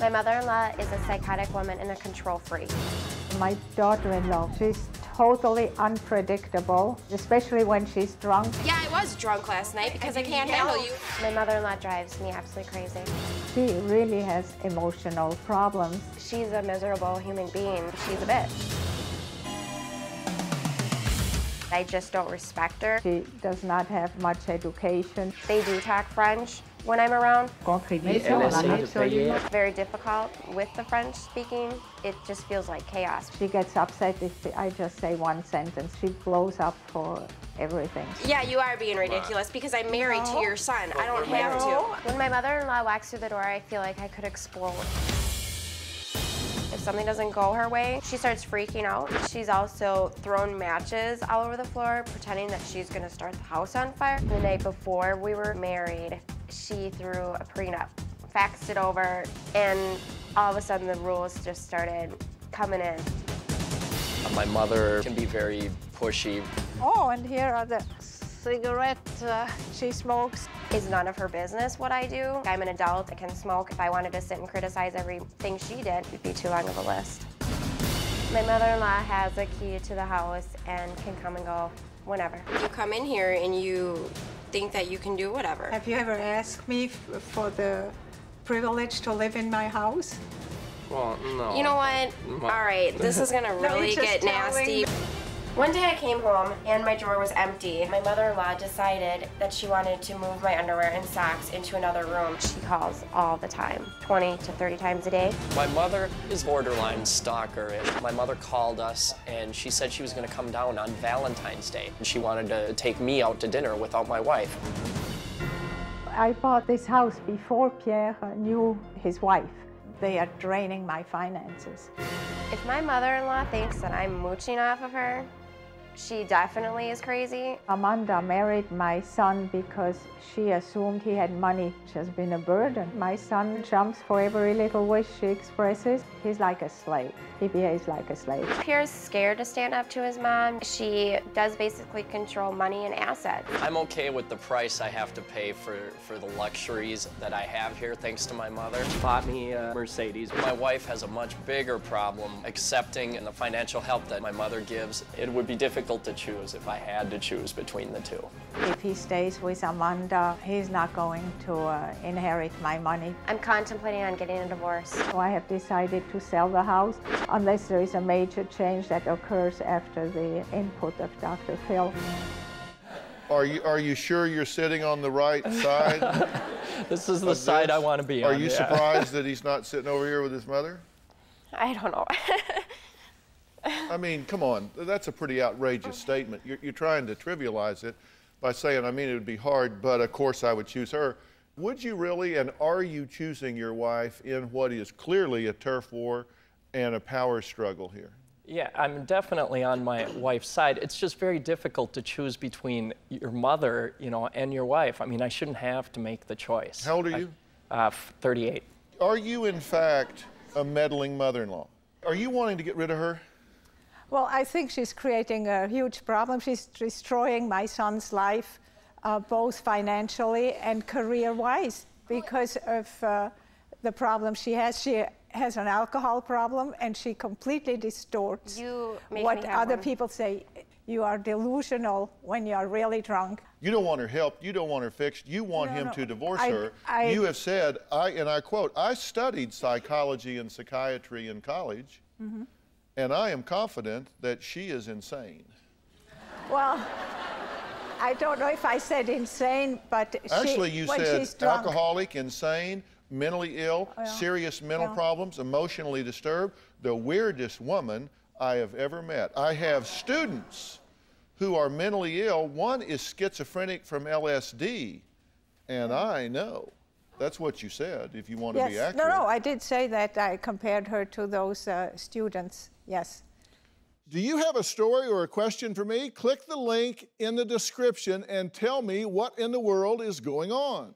My mother-in-law is a psychotic woman and a control freak. My daughter-in-law, she's totally unpredictable, especially when she's drunk. Yeah, I was drunk last night because I can't handle you. My mother-in-law drives me absolutely crazy. She really has emotional problems. She's a miserable human being. She's a bitch. I just don't respect her. She does not have much education. They do talk French when I'm around. It's Very difficult with the French speaking. It just feels like chaos. She gets upset if I just say one sentence. She blows up for everything. Yeah, you are being ridiculous because I'm married to your son. I don't have to. When my mother-in-law walks through the door, I feel like I could explode. If something doesn't go her way, she starts freaking out. She's also thrown matches all over the floor, pretending that she's gonna start the house on fire. The night before we were married, she threw a prenup, faxed it over, and all of a sudden the rules just started coming in. My mother can be very pushy. Oh, and here are the cigarettes uh, she smokes. It's none of her business what I do. I'm an adult, I can smoke. If I wanted to sit and criticize everything she did, it'd be too long of a list. My mother-in-law has a key to the house and can come and go whenever. You come in here and you think that you can do whatever. Have you ever asked me f- for the privilege to live in my house? Well, no. You know what? All right, this is gonna really you're get just telling nasty. One day I came home and my drawer was empty. My mother-in-law decided that she wanted to move my underwear and socks into another room. She calls all the time, 20 to 30 times a day. My mother is borderline stalker-ish. My mother called us and she said she was going to come down on Valentine's Day. And she wanted to take me out to dinner without my wife. I bought this house before Pierre knew his wife. They are draining my finances. If my mother-in-law thinks that I'm mooching off of her, she definitely is crazy. Amanda married my son because she assumed he had money, She has been a burden. My son jumps for every little wish she expresses. He's like a slave. He behaves like a slave. Pierre's scared to stand up to his mom. She does basically control money and assets. I'm okay with the price I have to pay for, for the luxuries that I have here, thanks to my mother. Bought me a Mercedes. My wife has a much bigger problem accepting and the financial help that my mother gives. It would be difficult to choose if I had to choose between the two. If he stays with Amanda, he's not going to uh, inherit my money. I'm contemplating on getting a divorce. So I have decided to sell the house unless there is a major change that occurs after the input of Dr. Phil. Are you, are you sure you're sitting on the right side? This is the of side I want to be Are on. Are you yeah. surprised that he's not sitting over here with his mother? I don't know. I mean, come on, that's a pretty outrageous statement. You're, you're trying to trivialize it by saying, I mean, it would be hard, but of course I would choose her. Would you really, and are you choosing your wife in what is clearly a turf war and a power struggle here? Yeah, I'm definitely on my wife's side. It's just very difficult to choose between your mother, you know, and your wife. I mean, I shouldn't have to make the choice. How old are I- you? Uh, 38. Are you, in fact, a meddling mother in law? Are you wanting to get rid of her? Well, I think she's creating a huge problem. She's destroying my son's life, uh, both financially and career-wise, because of uh, the problem she has. She has an alcohol problem, and she completely distorts You what other one. people say. You are delusional when you are really drunk. You don't want her helped. You don't want her fixed. You want No, him no. to divorce I- her. I- you have said, I and I quote, I studied psychology and psychiatry in college, Mm-hmm. And I am confident that she is insane. Well, I don't know if I said insane, but she, Actually, you when said alcoholic, insane, mentally ill, yeah. serious mental Yeah. problems, emotionally disturbed, the weirdest woman I have ever met. I have students who are mentally ill. One is schizophrenic from LSD, and I know. That's what you said, if you want to be Yes, accurate. no, no, I did say that. I compared her to those uh, students. Yes. Do you have a story or a question for me? Click the link in the description and tell me what in the world is going on.